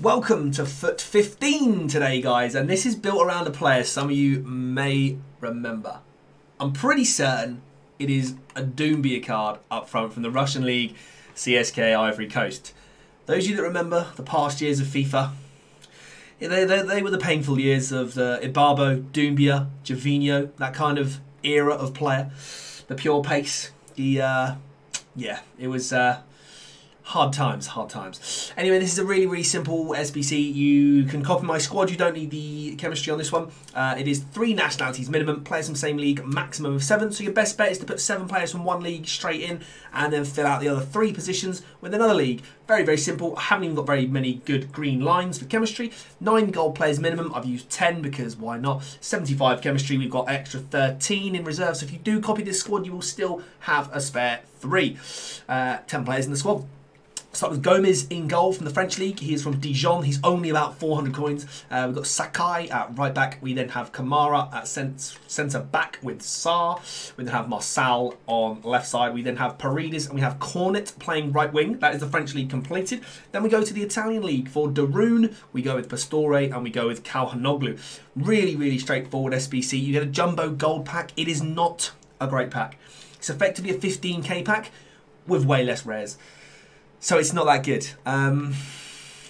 Welcome to FUT 15 today, guys, and this is built around a player some of you may remember. I'm pretty certain it is a Doumbia card up front from the Russian League CSK Ivory Coast. Those of you that remember the past years of FIFA, they, they, they were the painful years of the Ibarbo, Doumbia, Gervinho, that kind of era of player. The pure pace, the, uh, yeah, it was... Uh, hard times, hard times. Anyway, this is a really, really simple SBC. You can copy my squad. You don't need the chemistry on this one. Uh, it is three nationalities minimum, players from same league, maximum of seven. So your best bet is to put seven players from one league straight in and then fill out the other three positions with another league. Very, very simple. I haven't even got very many good green lines for chemistry. Nine gold players minimum. I've used 10 because why not? 75 chemistry. We've got extra 13 in reserve. So if you do copy this squad, you will still have a spare three. Uh, 10 players in the squad. Start with Gomis in goal from the French league. He is from Dijon. He's only about 400 coins. Uh, we've got Sakai at right back. We then have Kamara at centre back with Sarr. We then have Marçal on left side. We then have Paredes and we have Cornet playing right wing. That is the French league completed. Then we go to the Italian league for Darun. We go with Pastore and we go with Calhanoglu. Really, really straightforward SBC. You get a jumbo gold pack. It is not a great pack. It's effectively a 15k pack with way less rares. So it's not that good. Um,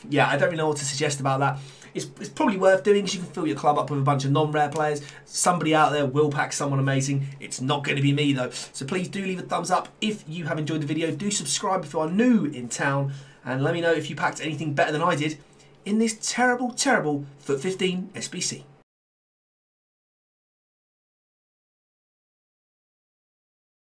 yeah, I don't really know what to suggest about that. It's, it's probably worth doing because you can fill your club up with a bunch of non-rare players. Somebody out there will pack someone amazing. It's not going to be me though. So please do leave a thumbs up if you have enjoyed the video. Do subscribe if you are new in town. And let me know if you packed anything better than I did in this terrible, terrible FUT 15 SBC.